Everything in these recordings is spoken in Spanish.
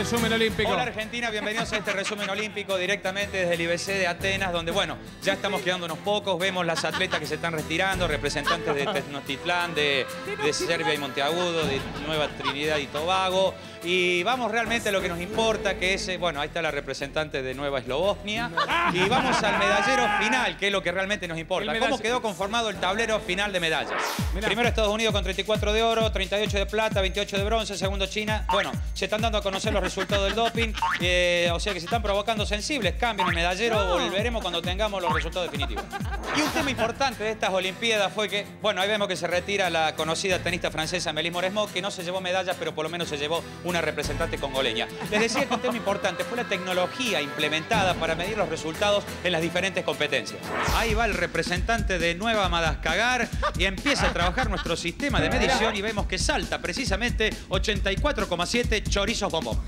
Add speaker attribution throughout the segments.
Speaker 1: resumen olímpico.
Speaker 2: Hola Argentina, bienvenidos a este resumen olímpico directamente desde el IBC de Atenas, donde bueno, ya estamos quedando unos pocos, vemos las atletas que se están retirando, representantes de Tenochtitlán, de, de Serbia y Monteagudo, de Nueva Trinidad y Tobago. Y vamos realmente a lo que nos importa, que es, eh, bueno, ahí está la representante de Nueva Eslovosnia. Y vamos al medallero final, que es lo que realmente nos importa. ¿Cómo quedó conformado el tablero final de medallas? Primero Estados Unidos con 34 de oro, 38 de plata, 28 de bronce, segundo China. Bueno, se están dando a conocer los resultados del doping, eh, o sea que se están provocando sensibles cambios en el medallero. Volveremos cuando tengamos los resultados definitivos. Y un tema importante de estas Olimpiadas fue que, bueno, ahí vemos que se retira la conocida tenista francesa Melissa Moresmo, que no se llevó medallas, pero por lo menos se llevó una representante congoleña. Les decía que un tema importante fue la tecnología implementada para medir los resultados en las diferentes competencias. Ahí va el representante de Nueva Madagascar y empieza a trabajar nuestro sistema de medición y vemos que salta precisamente 84,7 chorizos bombón.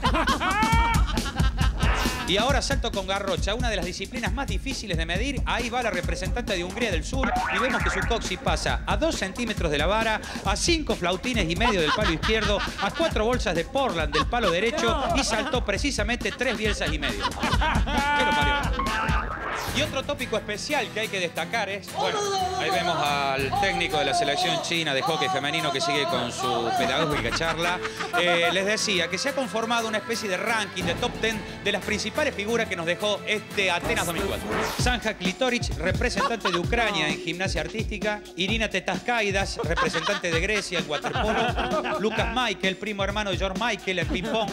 Speaker 2: Y ahora salto con garrocha, una de las disciplinas más difíciles de medir. Ahí va la representante de Hungría del Sur y vemos que su coxi pasa a 2 centímetros de la vara, a 5 flautines y medio del palo izquierdo, a 4 bolsas de Portland del palo derecho y saltó precisamente 3 bielzas y medio. ¿Qué lo parió? Y otro tópico especial que hay que destacar es, bueno, ahí vemos al técnico de la selección china de hockey femenino que sigue con su pedagógica charla. Eh, les decía que se ha conformado una especie de ranking de top 10 de las principales figuras que nos dejó este Atenas 2004. Sanja Klitoric, representante de Ucrania en gimnasia artística. Irina Tetaskaidas, representante de Grecia en waterpolo. Lucas Michael, primo hermano de George Michael en ping-pong.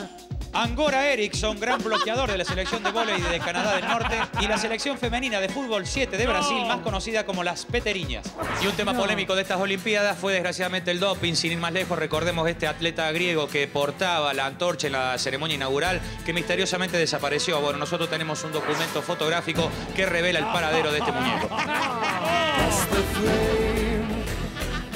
Speaker 2: Angora Eriksson, gran bloqueador de la selección de vóley de Canadá del Norte y la selección femenina de fútbol 7 de Brasil, más conocida como las Peteriñas. Y un tema polémico de estas Olimpiadas fue desgraciadamente el doping. Sin ir más lejos, recordemos este atleta griego que portaba la antorcha en la ceremonia inaugural que misteriosamente desapareció. Bueno, nosotros tenemos un documento fotográfico que revela el paradero de este muñeco.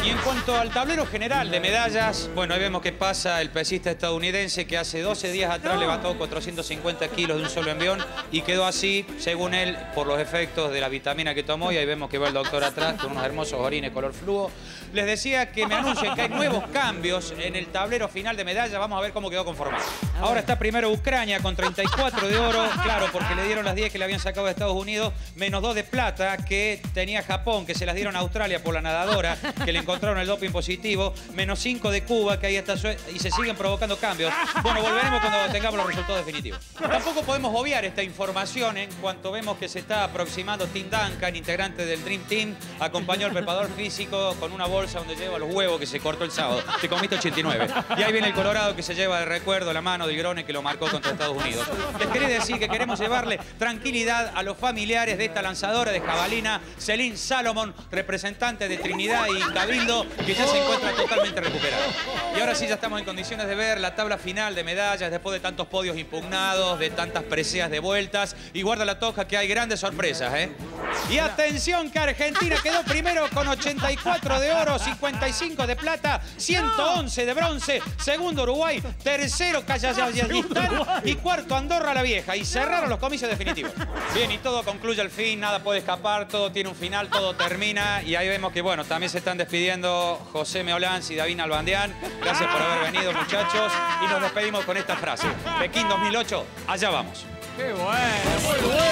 Speaker 2: Y en cuanto al tablero general de medallas, bueno, ahí vemos que pasa el pesista estadounidense que hace 12 días atrás levantó 450 kilos de un solo envión y quedó así, según él, por los efectos de la vitamina que tomó. Y ahí vemos que va el doctor atrás con unos hermosos orines color fluo. Les decía que me anuncien que hay nuevos cambios en el tablero final de medallas. Vamos a ver cómo quedó conformado. Ahora está primero Ucrania con 34 de oro, claro, porque le dieron las 10 que le habían sacado de Estados Unidos, menos 2 de plata que tenía Japón, que se las dieron a Australia por la nadadora, que le encontraron el doping positivo, menos 5 de Cuba, que ahí está y se siguen provocando cambios. Bueno, volveremos cuando tengamos los resultados definitivos. Tampoco podemos obviar esta información en cuanto vemos que se está aproximando Tim Duncan, integrante del Dream Team, acompañó al preparador físico con una bolsa donde lleva los huevos que se cortó el sábado. Te comiste 89. Y ahí viene el Colorado que se lleva de recuerdo la mano de Grone que lo marcó contra Estados Unidos. Les quería decir que queremos llevarle tranquilidad a los familiares de esta lanzadora de jabalina, Celine Salomon, representante de Trinidad y Que ya se encuentra totalmente recuperado. Y ahora sí ya estamos en condiciones de ver la tabla final de medallas después de tantos podios impugnados, de tantas preseas de vueltas. Y guarda la toja que hay grandes sorpresas, ¿eh? Y atención que Argentina quedó primero con 84 de oro, 55 de plata, 111 de bronce. Segundo Uruguay, tercero Kazajistán y cuarto Andorra la Vieja. Y cerraron los comicios definitivos. Bien, y todo concluye al fin, nada puede escapar, todo tiene un final, todo termina. Y ahí vemos que, bueno, también se están despidiendo José Meolans y David Albandián. Gracias por haber venido, muchachos. Y nos despedimos con esta frase. Pekín 2008, allá vamos.
Speaker 1: ¡Qué bueno!